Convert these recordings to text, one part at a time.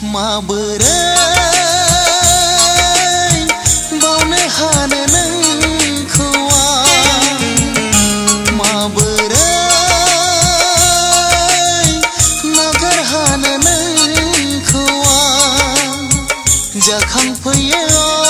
mà bờ đây bao nơi hà nơi nâng khua mà bờ đây nagar hà nơi nâng khua giờ không phải yêu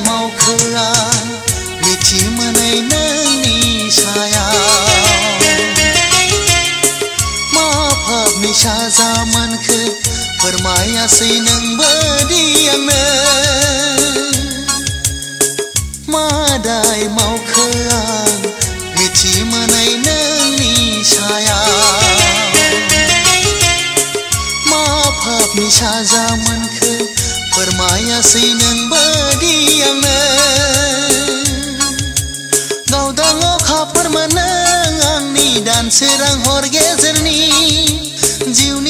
मादाय मावखो आं मिथि मोनै नोंनि सायाव मा फाबनि साजा मोनखो फोरमायासै नोंबोदि आंनो मादाय मावखो आं मिथि मोनै नोंनि साया. मा फाबनि साजा मोनखो Permaya sineng badiana Gau dangok hapar menang menangani dan serang hor gezerni Jiwni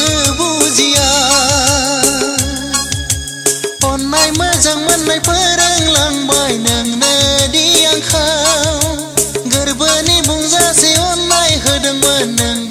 mai măzangman mai părang lang boy nang na di ang khao garbani bungza se on mai hudang man nang